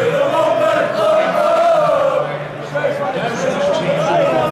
Hallelujah.